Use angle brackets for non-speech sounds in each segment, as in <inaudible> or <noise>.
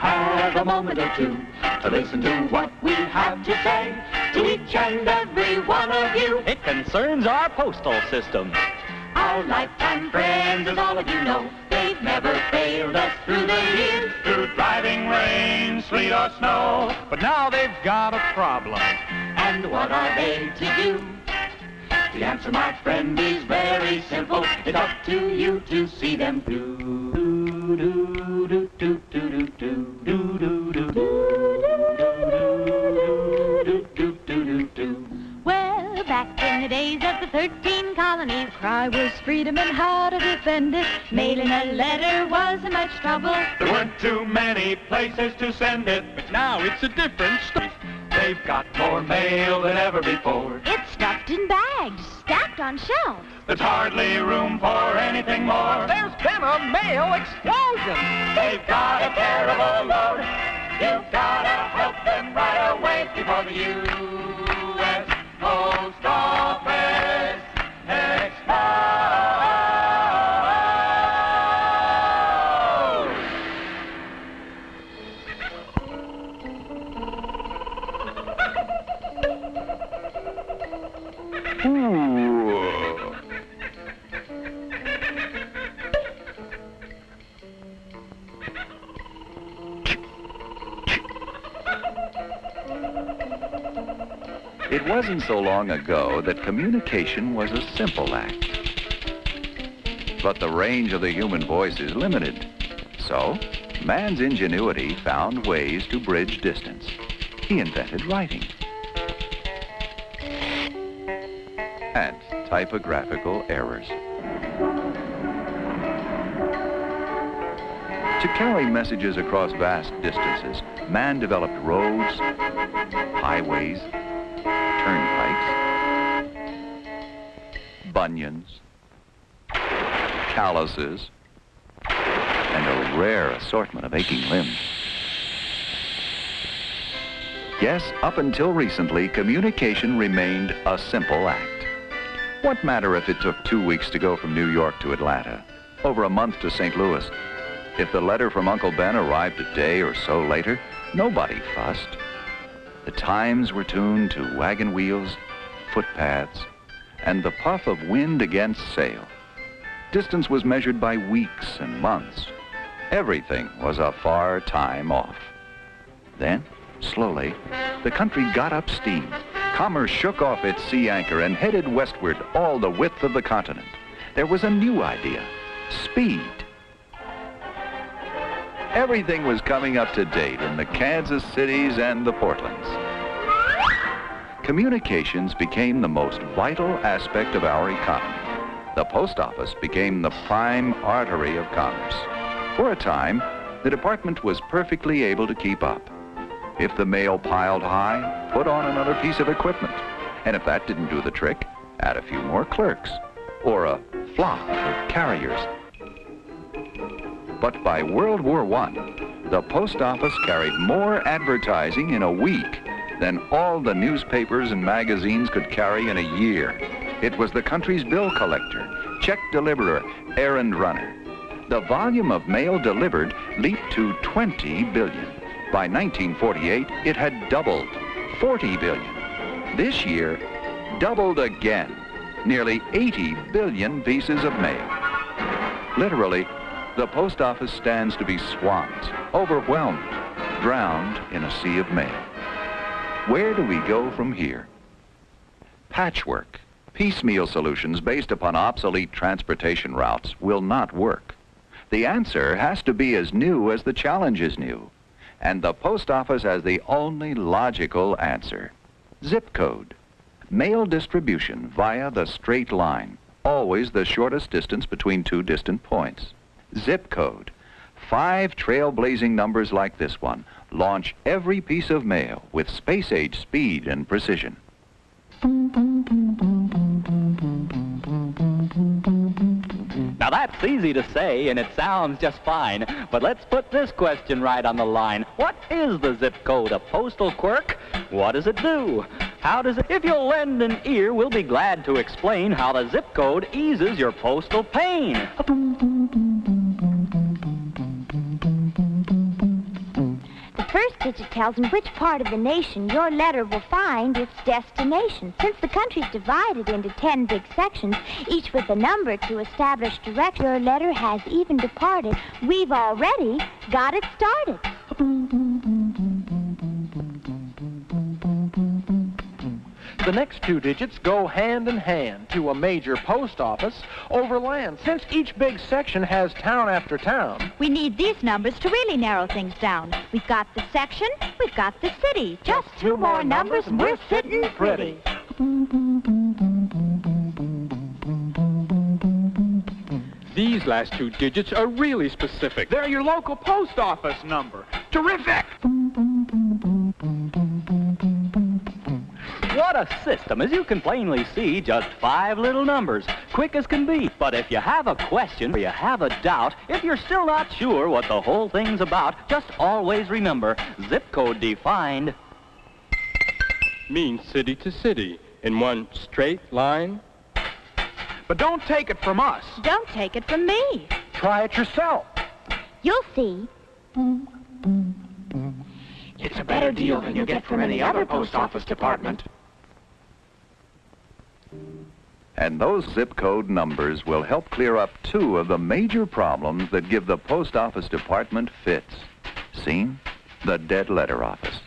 have a moment or two to listen to what we have to say to each and every one of you. It concerns our postal system. Our lifetime friends, as all of you know, they've never failed us through the years. Through driving rain, sleet or snow. But now they've got a problem. And what are they to do? The answer, my friend, is very simple. It's up to you to see them through. Well, back in the days of the 13 colonies, cry was freedom and how to defend it. Mailing a letter wasn't much trouble. There weren't too many places to send it. But now it's a different story. They've got more mail than ever before. It's stuffed in bags, stacked on shelves. There's hardly room for anything more. There's been a mail explosion. They've got a terrible load. You've got to help them right away before the U.S. It wasn't so long ago that communication was a simple act. But the range of the human voice is limited. So, man's ingenuity found ways to bridge distance. He invented writing. And typographical errors. To carry messages across vast distances, man developed roads, highways, turnpikes, bunions, calluses, and a rare assortment of aching limbs. Yes, up until recently, communication remained a simple act. What matter if it took two weeks to go from New York to Atlanta, over a month to St. Louis? If the letter from Uncle Ben arrived a day or so later, nobody fussed. The times were tuned to wagon wheels, footpaths, and the puff of wind against sail. Distance was measured by weeks and months. Everything was a far time off. Then, slowly, the country got up steam. Commerce shook off its sea anchor and headed westward all the width of the continent. There was a new idea, speed. Everything was coming up to date in the Kansas cities and the Portlands. Communications became the most vital aspect of our economy. The post office became the prime artery of commerce. For a time, the department was perfectly able to keep up. If the mail piled high, put on another piece of equipment. And if that didn't do the trick, add a few more clerks or a flock of carriers. But by World War I, the post office carried more advertising in a week than all the newspapers and magazines could carry in a year. It was the country's bill collector, check deliverer, errand runner. The volume of mail delivered leaped to 20 billion. By 1948, it had doubled, 40 billion. This year, doubled again, nearly 80 billion pieces of mail. Literally, the post office stands to be swamped, overwhelmed, drowned in a sea of mail. Where do we go from here? Patchwork, piecemeal solutions based upon obsolete transportation routes will not work. The answer has to be as new as the challenge is new. And the post office has the only logical answer. Zip code. Mail distribution via the straight line. Always the shortest distance between two distant points. Zip code. Five trailblazing numbers like this one launch every piece of mail with space-age speed and precision. Now that's easy to say and it sounds just fine, but let's put this question right on the line. What is the zip code? A postal quirk? What does it do? How does it? If you'll lend an ear, we'll be glad to explain how the zip code eases your postal pain. First digit tells in which part of the nation your letter will find its destination. Since the country's divided into ten big sections, each with a number to establish direction, your letter has even departed. We've already got it started. <laughs> The next two digits go hand in hand to a major post office over land. Since each big section has town after town, We need these numbers to really narrow things down. We've got the section, we've got the city. Just two more numbers and we're sitting pretty. These last two digits are really specific. They're your local post office number. Terrific! A system. As you can plainly see, just five little numbers. Quick as can be. But if you have a question or you have a doubt, if you're still not sure what the whole thing's about, just always remember, zip code defined. Means city to city in one straight line. but don't take it from us. Don't take it from me. Try it yourself. You'll see. It's a better deal than you'll get from any other post office department. And those zip code numbers will help clear up two of the major problems that give the post office department fits. Seen? The dead letter office.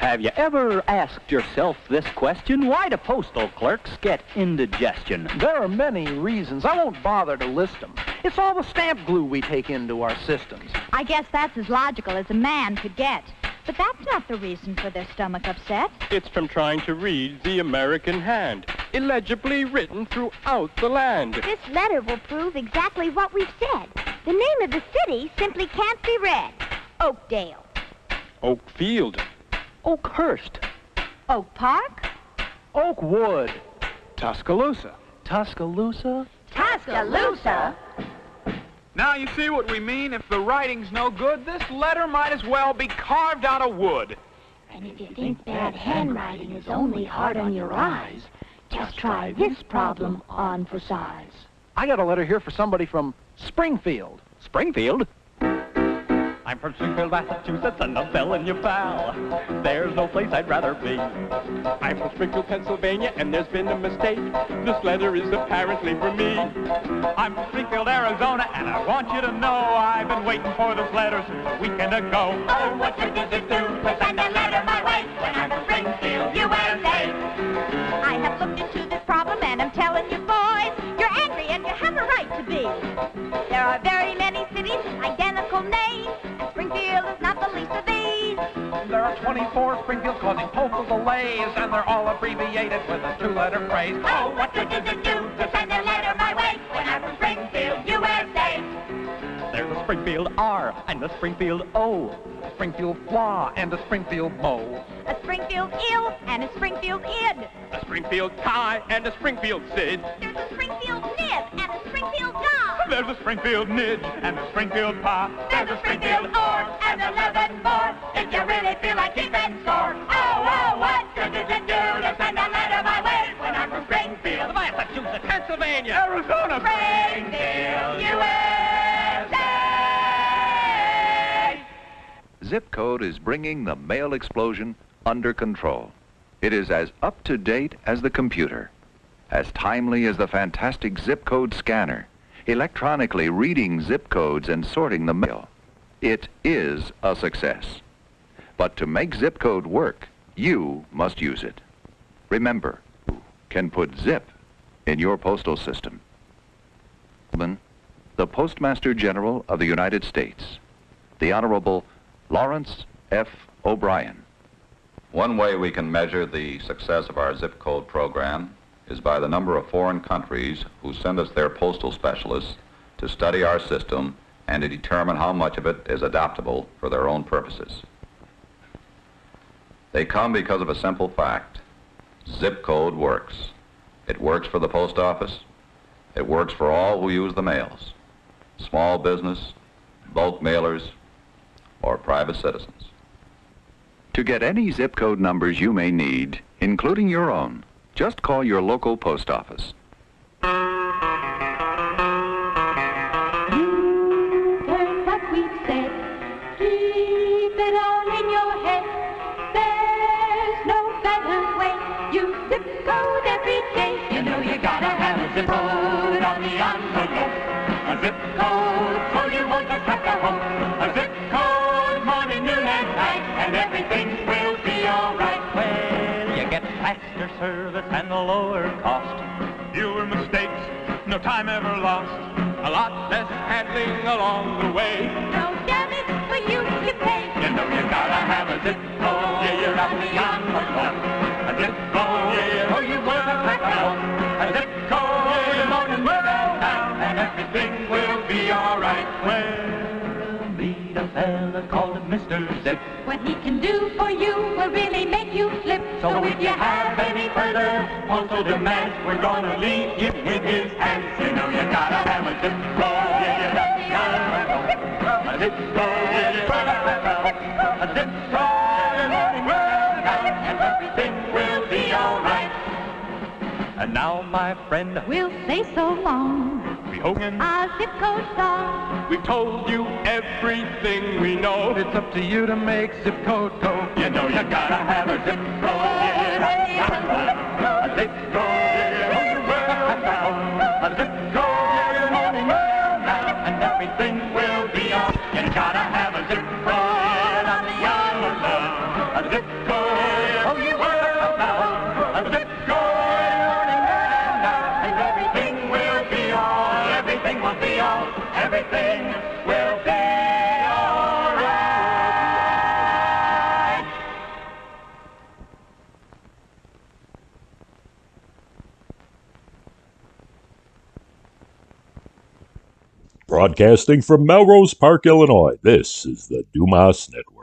Have you ever asked yourself this question? Why do postal clerks get indigestion? There are many reasons. I won't bother to list them. It's all the stamp glue we take into our systems. I guess that's as logical as a man could get. But that's not the reason for their stomach upset. It's from trying to read the American hand, illegibly written throughout the land. This letter will prove exactly what we've said. The name of the city simply can't be read. Oakdale. Oakfield, Oakhurst. Oak Park? Oakwood. Tuscaloosa. Tuscaloosa? Tuscaloosa? Now you see what we mean? If the writing's no good, this letter might as well be carved out of wood. And if you think bad handwriting is only hard on your eyes, just try this problem on for size. I got a letter here for somebody from Springfield. Springfield? I'm from Springfield, Massachusetts, and I'm telling you, pal, there's no place I'd rather be. I'm from Springfield, Pennsylvania, and there's been a mistake. This letter is apparently for me. I'm from Springfield, Arizona, and I want you to know I've been waiting for this letter since a weekend ago. Oh, what good does it do to send a letter my way when I'm from Springfield, USA? I have looked into this problem and I'm telling you boys, you're angry and you have a right to be. There are very many 24 Springfields causing postal delays, and they're all abbreviated with a two-letter phrase. Oh, what good does it do to send a letter my way when I'm from Springfield, USA? There's a Springfield R and a Springfield O. A Springfield flaw and a Springfield bow. A Springfield ill and a Springfield id. A Springfield tie and a Springfield Sid. There's a Springfield nib and a Springfield dog. There's a Springfield Nidge and a Springfield Pa. There's a Springfield or and eleven more Pennsylvania, Arizona. Springfield, USA? Zip code is bringing the mail explosion under control. It is as up to date as the computer, as timely as the fantastic zip code scanner, electronically reading zip codes and sorting the mail. It is a success. But to make zip code work, you must use it. Remember, you can put zip in your postal system. The Postmaster General of the United States, the Honorable Lawrence F. O'Brien. One way we can measure the success of our zip code program is by the number of foreign countries who send us their postal specialists to study our system and to determine how much of it is adaptable for their own purposes. They come because of a simple fact. Zip code works. It works for the post office. It works for all who use the mails, small business, bulk mailers, or private citizens. To get any zip code numbers you may need, including your own, just call your local post office. Go! The lower cost. Fewer mistakes, no time ever lost. A lot less handling along the way. No damage for you you pay. You know you gotta have a zip code. Oh, yeah, you're out beyond the law. A zip code, oh, yeah, oh, you wanna pack a. A zip code, oh, yeah, your morning will go down, and everything will be alright. Well, meet a fella called Mr. Zip. What he can do for you will really make you. So if you have any further postal demands, we're gonna leave you in his hands. You know you gotta have a zip code. Yeah, you gotta a zip code. Yeah, you gotta a will down, and everything will be. And now, my friend, We'll say so long. We Hogan, Our zip code song. we've told you everything we know. It's up to you to make zip code go. You know you gotta have a zip code. Yeah, you gotta have a zip code. Yeah, you will now. A zip code. Yeah, your morning will now, and everything will be all. You gotta have a zip code. Everything will be. Broadcasting from Melrose Park, Illinois, this is the DuMasse Network.